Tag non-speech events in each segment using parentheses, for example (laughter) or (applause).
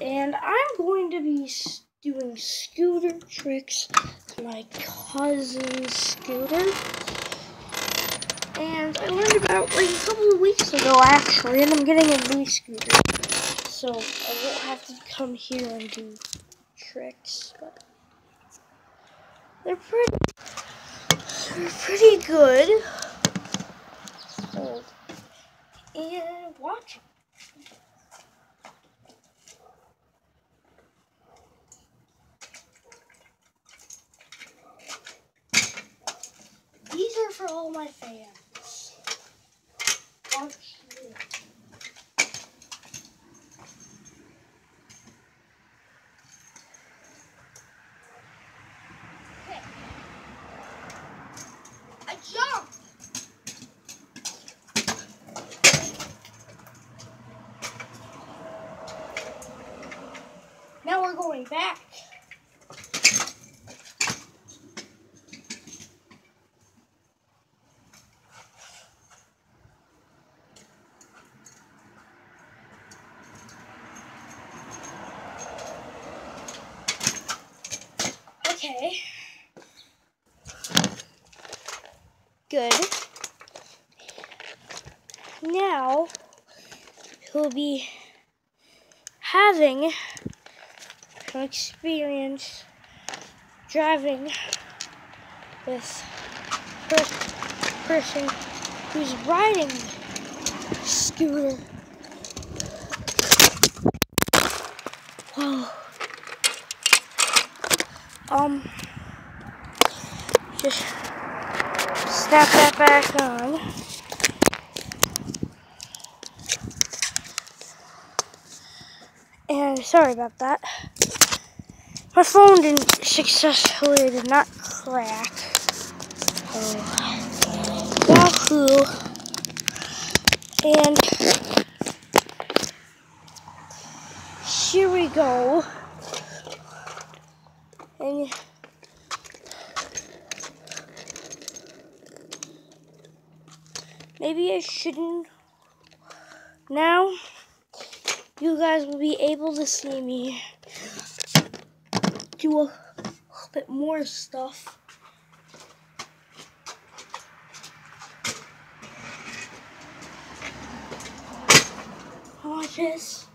and I'm going to be doing scooter tricks my cousin's scooter. And I learned about like a couple of weeks ago actually, and I'm getting a new scooter. So I won't have to come here and do tricks, but they're pretty they're pretty good. So, and watch These are for all my fans this. Okay. I jump. Now we're going back. Okay. Good. Now he'll be having experience driving with per- person who's riding scooter. Whoa. Um, just snap that back on. And sorry about that. My phone didn't successfully did not crack. Yahoo. And here we go. And maybe I shouldn't. Now, you guys will be able to see me do a little bit more stuff. Watch this.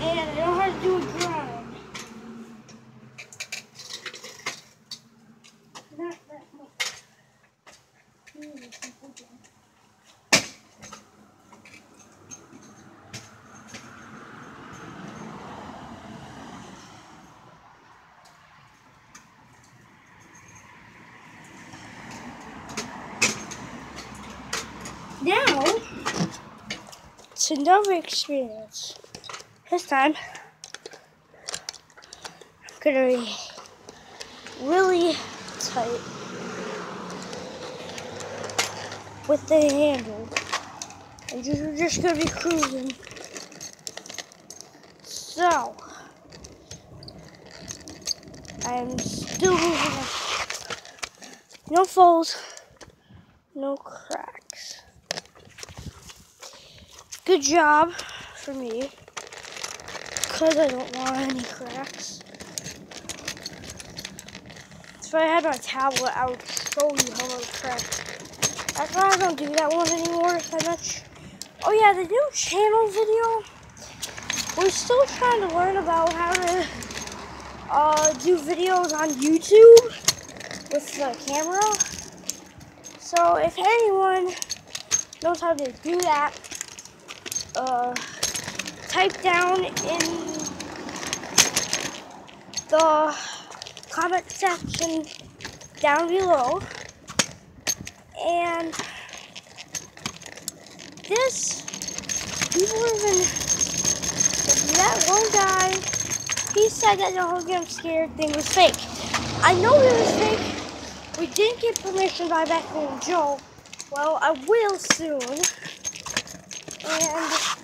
And I know how to do a grind. Not that much. Really simple grind. Now, it's another experience. This time, I'm gonna be really tight with the handle. And we're just gonna be cruising. So, I'm still moving. No falls, no cracks. Good job for me because I don't want any cracks. If I had my tablet, I would show you how many cracks. That's why I don't do that one anymore that much. Oh yeah, the new channel video. We're still trying to learn about how to uh, do videos on YouTube with the camera. So if anyone knows how to do that, uh, type down in the comment section down below. And this, people have been, that one guy, he said that the whole get scared thing was fake. I know it was fake. We didn't get permission by Becky and Joe. Well, I will soon. And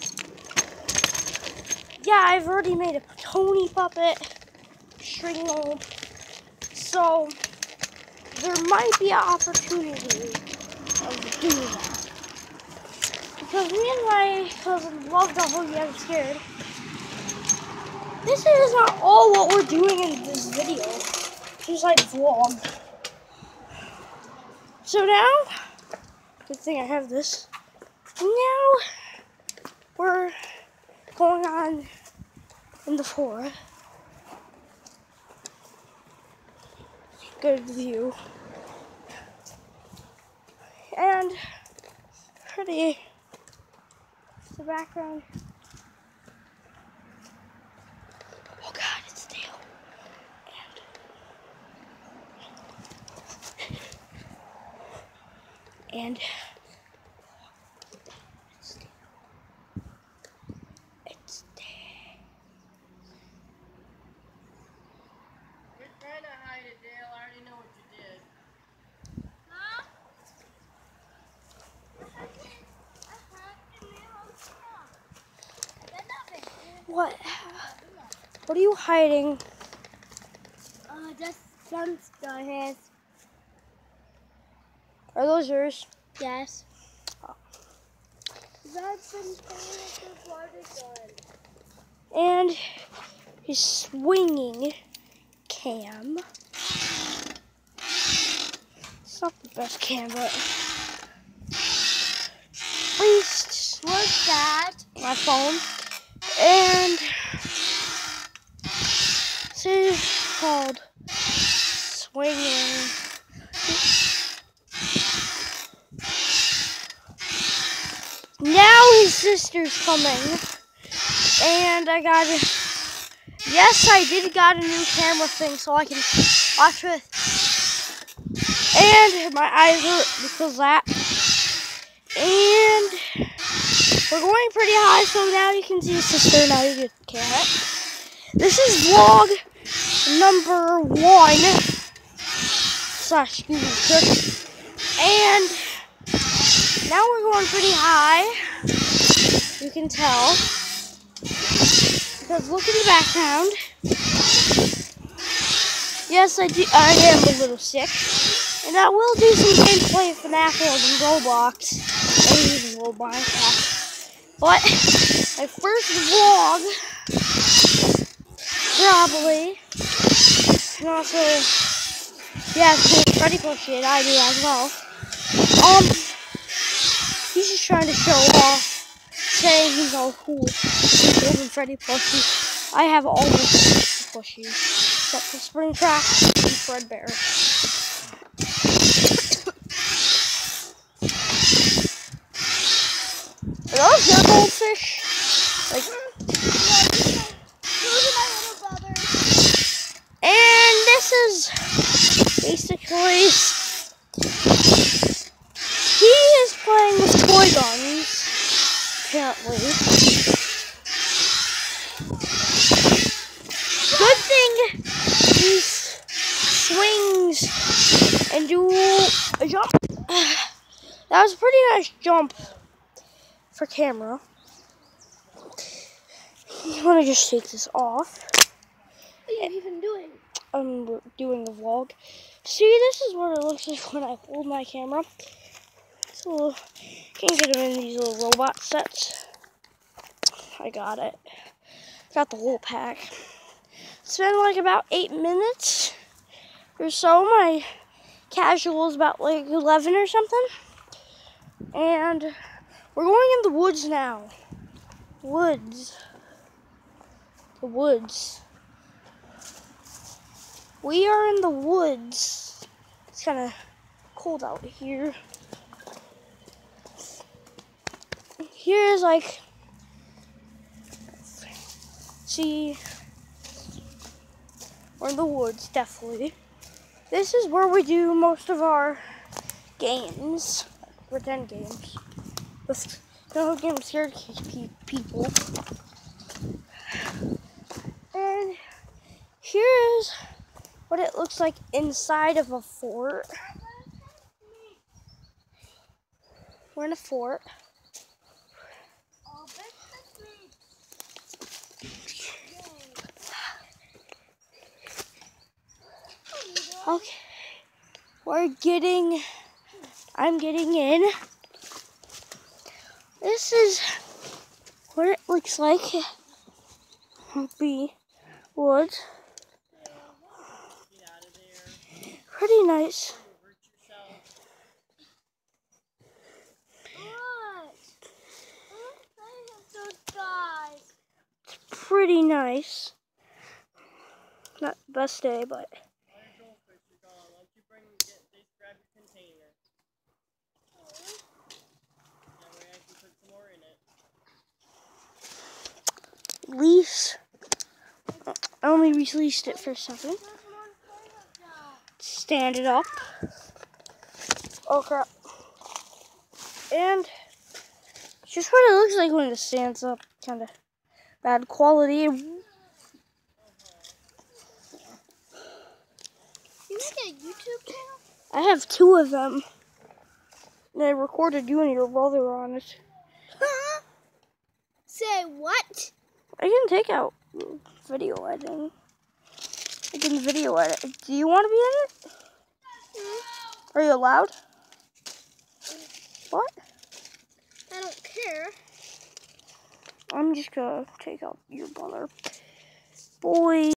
yeah, I've already made a Tony puppet, string mold, So there might be an opportunity of doing that. Because me and my cousin love the whole yeah, I'm scared. This is not all what we're doing in this video. Just like vlog. So now, good thing I have this. Now we're going on forest. Good view. And pretty the background. Oh god, it's Dale. And and it's Dale. It's Dale. Quit trying to hide it, Dale. I already know what you did. What? What are you hiding? Uh, just some his. Are those yours? Yes. That's been playing water gun. And he's swinging cam. It's not the best cam, but at least What's that? my phone. And this is called swinging. Now his sister's coming. And I got a, yes, I did got a new camera thing so I can watch with. And my eyes hurt because that. And we're going pretty high, so now you can see sister. Now you can't. This is vlog number one slash Cook. And now we're going pretty high. You can tell. Because look in the background. Yes, I do. I am a little sick. And I will do some gameplay of FNAF and Roblox. And even Roblox. But (laughs) my first vlog, probably, and also, yeah, cool Freddy plushie, I do as well. Um, he's just trying to show off, saying he's all cool. Holding Freddy plushie. I have all the plushies, except for Springtrap and Fredbear. Are those goldfish? Like, and this is basically he is playing with toy guns. Apparently, good thing he swings and do a jump. (sighs) That was a pretty nice jump for camera. Let me just take this off. What are you even doing? I'm doing a vlog. See, this is what it looks like when I hold my camera. So, can get them in these little robot sets. I got it. Got the whole pack. It's been like about eight minutes or so. My casual is about like 11 or something. And we're going in the woods now. Woods. The woods. We are in the woods. It's kind of cold out here. Here's like, see, we're in the woods, definitely. This is where we do most of our games, pretend games. With no game scared pe- people. And here's what it looks like inside of a fort. We're in a fort. Okay. We're getting, I'm getting in. This is what it looks like. Be woods. Get out of there. Pretty nice. You'll hurt yourself. What? I'm playing with those guys. Pretty nice. Not the best day, but All your goldfish are gone. Why don't you bring get they grab your container? That way I can put some more in it. lease. I only released it for a second. There's one playing with them. Stand it up. Oh crap. And it's just what it looks like when it stands up. Kind of bad quality. You make a YouTube channel? I have two of them. And I recorded you and your brother on it. (laughs) Say what? I can take out video editing. I can video edit. Do you want to be in it? No. Are you allowed? What? I don't care. I'm just gonna take out your brother. Boy.